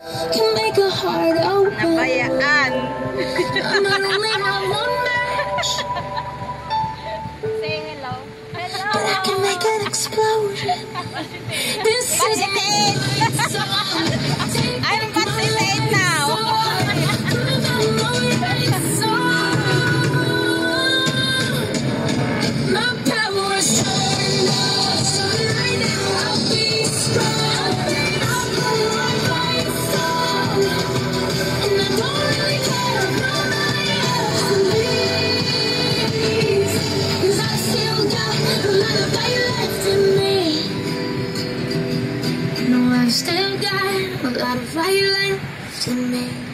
Can make a heart open. Nabayaan. I'm only one match. Say hello. Hello. But I can make an explosion. still got a lot of fire left in me.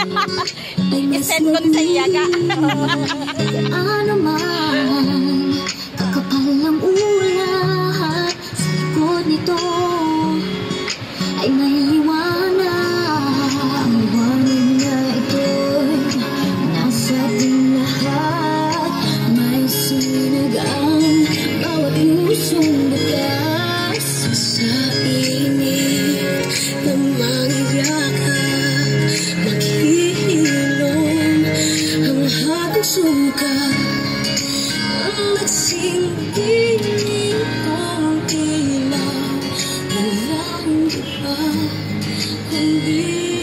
I-send ko sa iyaga. ano man, kakapal ang ula sa likod nito ay may Thank you.